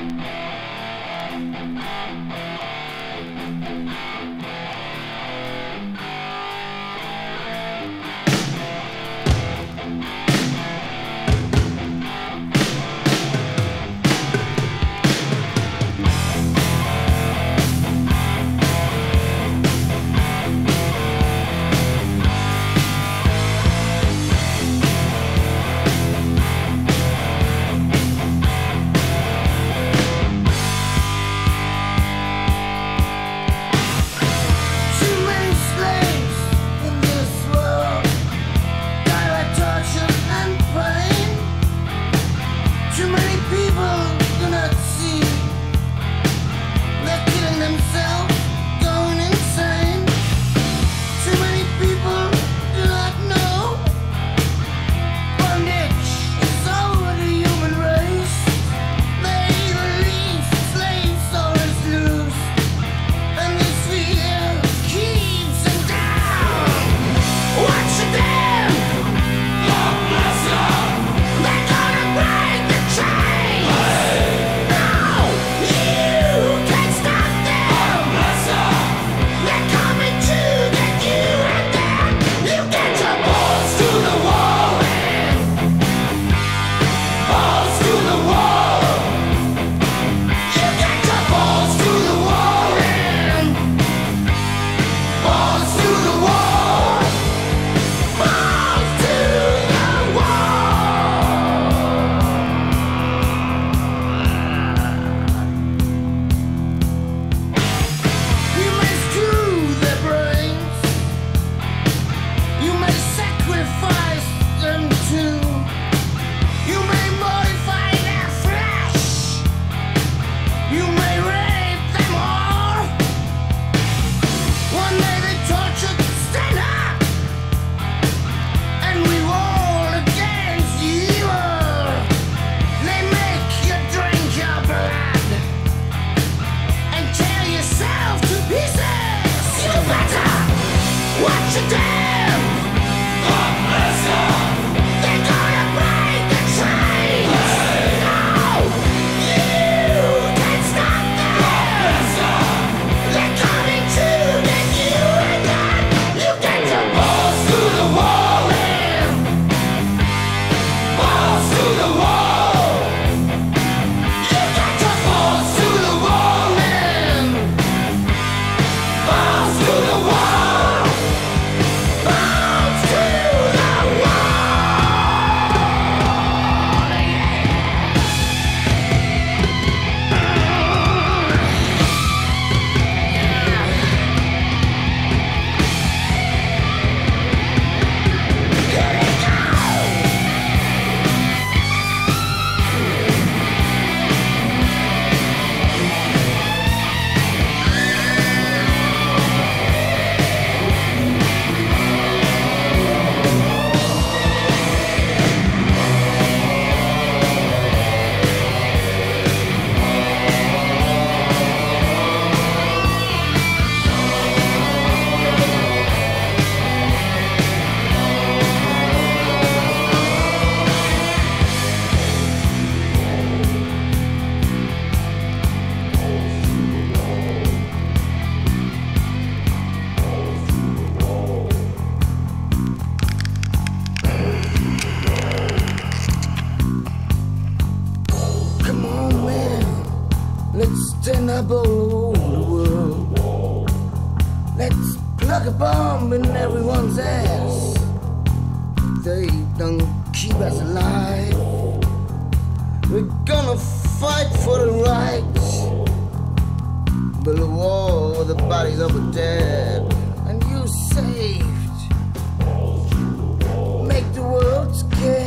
Thank you. what you. Trouble the world. Let's plug a bomb in everyone's ass. They don't keep us alive. We're gonna fight for the right. Build a wall with the bodies of the dead. And you saved. Make the world scared.